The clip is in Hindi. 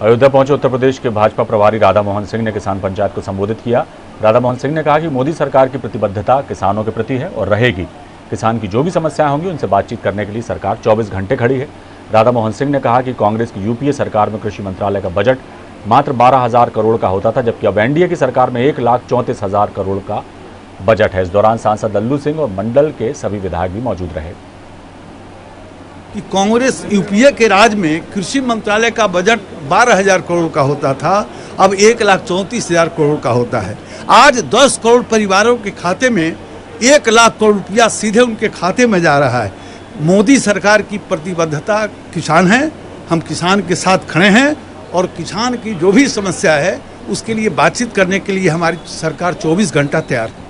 अयोध्या पहुँचे उत्तर प्रदेश के भाजपा प्रभारी राधा मोहन सिंह ने किसान पंचायत को संबोधित किया। राधा मोहन सिंह ने कहा कि मोदी सरकार की प्रतिबद्धता किसानों के प्रति है और रहेगी। किसान की जो भी समस्याएँ होंगी, उनसे बातचीत करने के लिए सरकार 24 घंटे खड़ी है। राधा मोहन सिंह ने कहा कि कांग्रेस की यूपीए सरकार में कृषि मंत्रालय का बजट मात्र बारह हज़ार करोड़ का होता था, जबकि अब एनडीए की सरकार में एक लाख चौंतीस हज़ार करोड़ का बजट है। इस दौरान सांसद लल्लू सिंह और मंडल के सभी विधायक भी मौजूद रहे। कि कांग्रेस यूपीए के राज में कृषि मंत्रालय का बजट बारह हज़ार करोड़ का होता था, अब एक लाख चौंतीस हज़ार करोड़ का होता है। आज दस करोड़ परिवारों के खाते में एक लाख करोड़ रुपया सीधे उनके खाते में जा रहा है। मोदी सरकार की प्रतिबद्धता किसान है, हम किसान के साथ खड़े हैं और किसान की जो भी समस्या है, उसके लिए बातचीत करने के लिए हमारी सरकार 24 घंटा तैयार है।